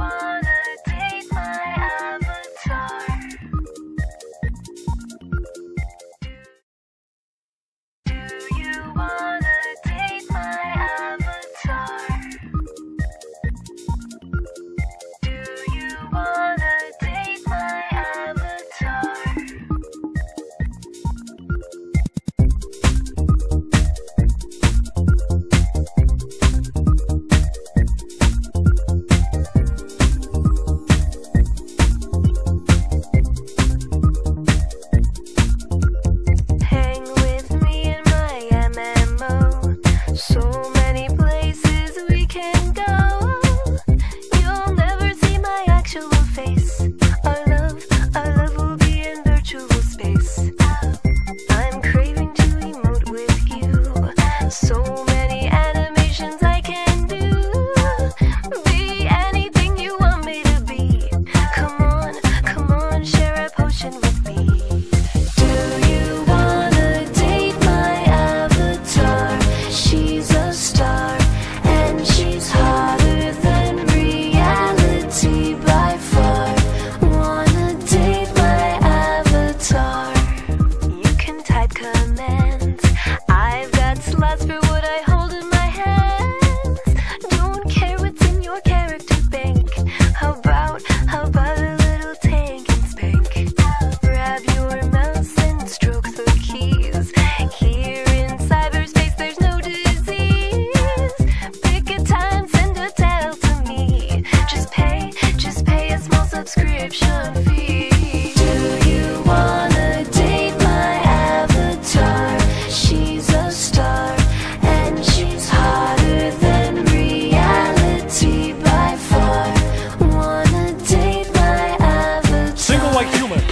wanna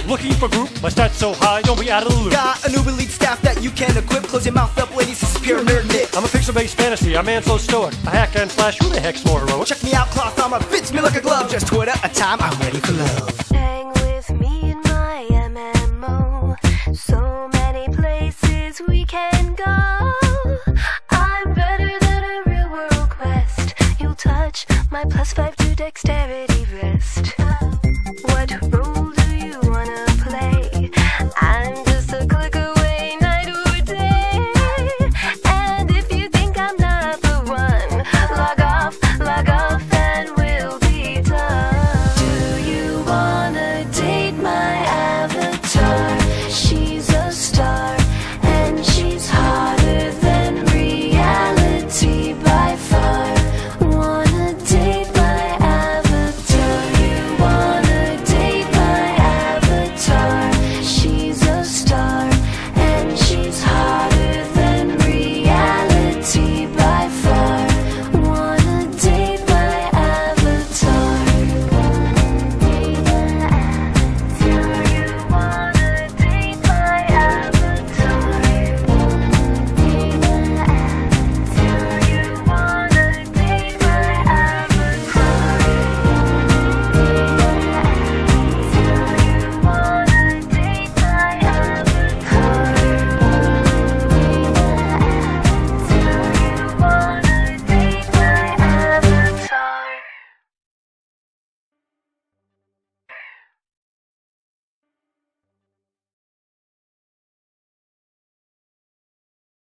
looking for group. My stats so high, don't be out of the loop. Got a new elite staff that you can equip. Close your mouth up, ladies. This is pure nerd knit. I'm a pixel-based fantasy. I'm man so stoic. I hack and slash. Who the heck's more heroic? Check me out, cloth armor fits me like a glove. Just Twitter a time, I'm ready for love. Hang with me in my MMO. So many places we can go. I'm better than a real world quest. You'll touch my plus five to dexterity vest.